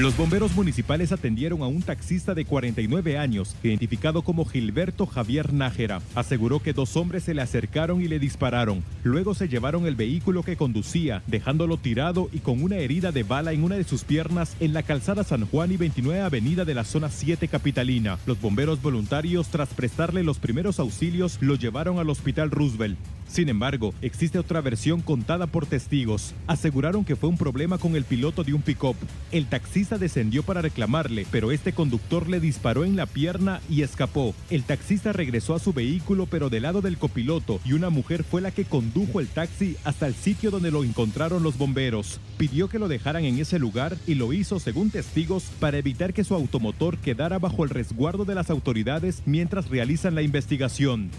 Los bomberos municipales atendieron a un taxista de 49 años, identificado como Gilberto Javier Nájera. Aseguró que dos hombres se le acercaron y le dispararon. Luego se llevaron el vehículo que conducía, dejándolo tirado y con una herida de bala en una de sus piernas en la calzada San Juan y 29 Avenida de la zona 7 capitalina. Los bomberos voluntarios, tras prestarle los primeros auxilios, lo llevaron al hospital Roosevelt. Sin embargo, existe otra versión contada por testigos. Aseguraron que fue un problema con el piloto de un pick-up. El taxista descendió para reclamarle, pero este conductor le disparó en la pierna y escapó. El taxista regresó a su vehículo, pero del lado del copiloto, y una mujer fue la que condujo el taxi hasta el sitio donde lo encontraron los bomberos. Pidió que lo dejaran en ese lugar y lo hizo, según testigos, para evitar que su automotor quedara bajo el resguardo de las autoridades mientras realizan la investigación.